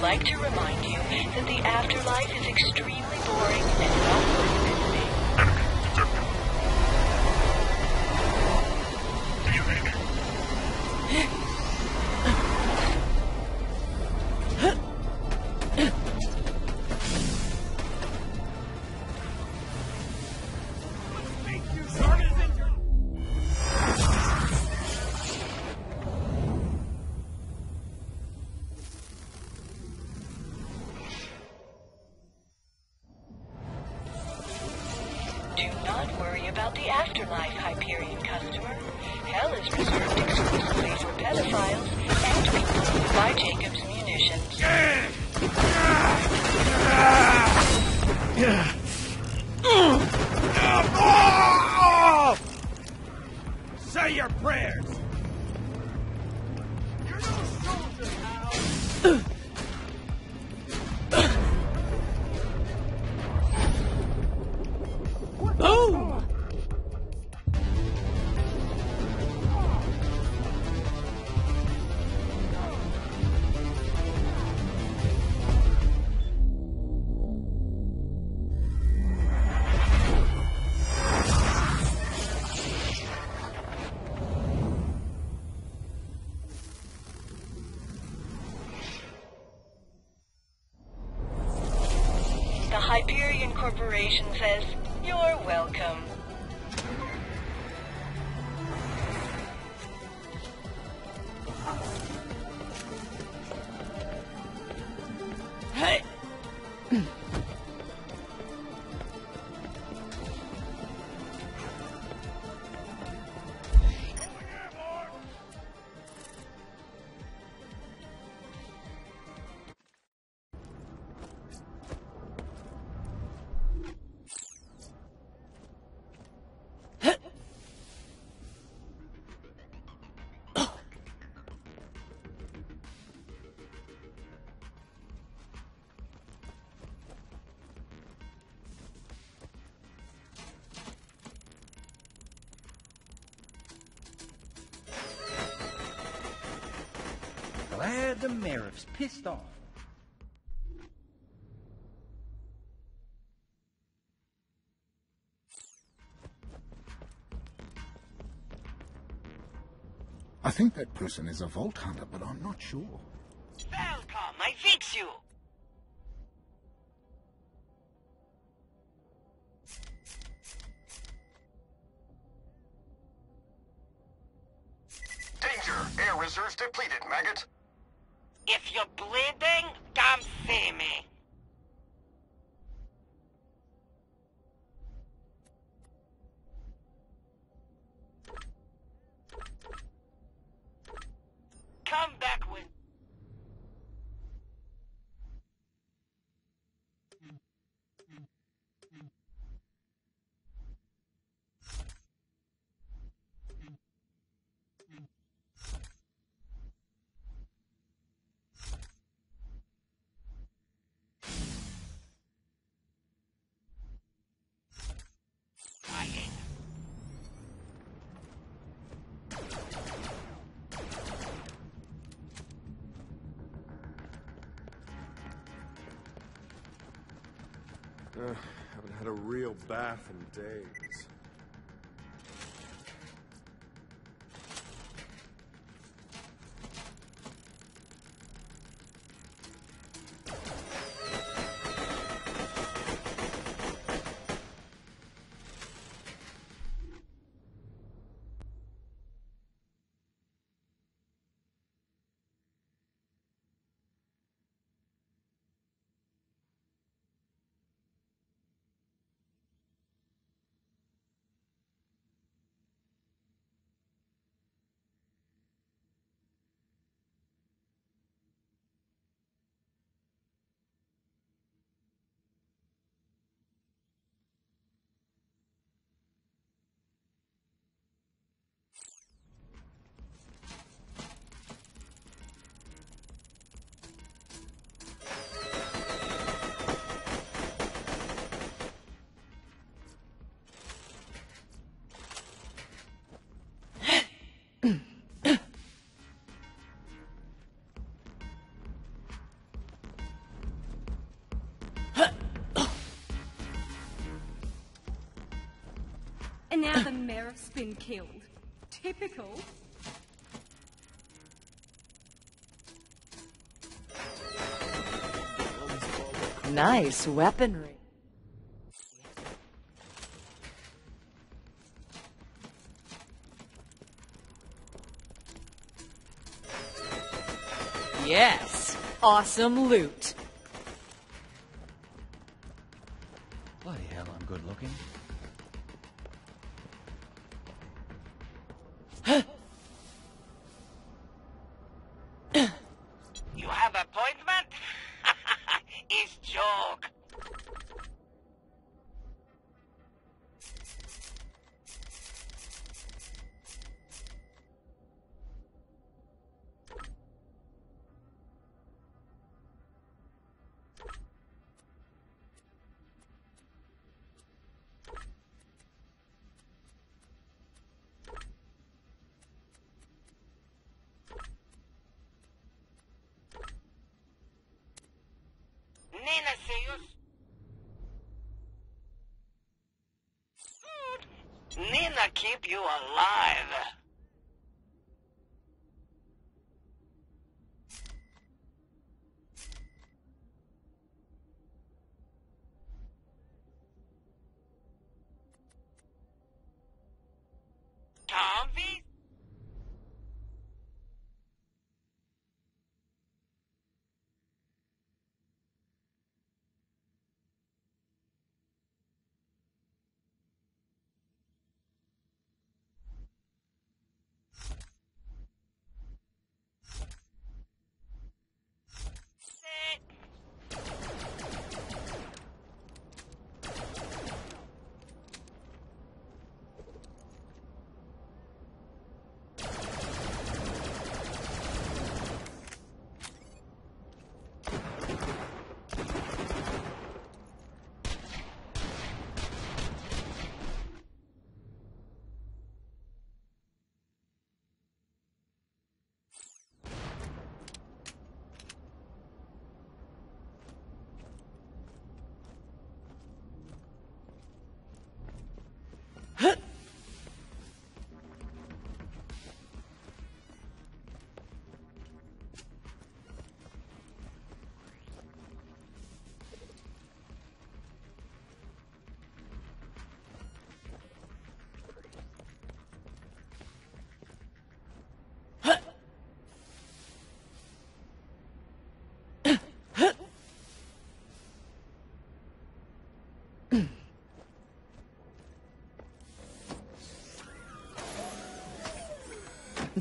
would like to remind you that the afterlife is extremely boring and not reserved exclusively for pedophiles and who buy Jakobs munitions. Corporation says, You're welcome. The Meriff's pissed off. I think that person is a Vault Hunter, but I'm not sure. If you're bleeding, come see me. Come back Uh, haven't had a real bath in days. Been killed. Typical. Nice weaponry. Yes, awesome loot. Nina Sirius. Nina keep you alive.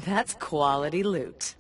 That's quality loot.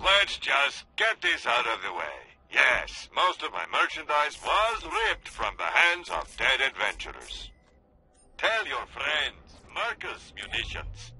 Let's just get this out of the way. Yes, most of my merchandise was ripped from the hands of dead adventurers. Tell your friends, Marcus Munitions.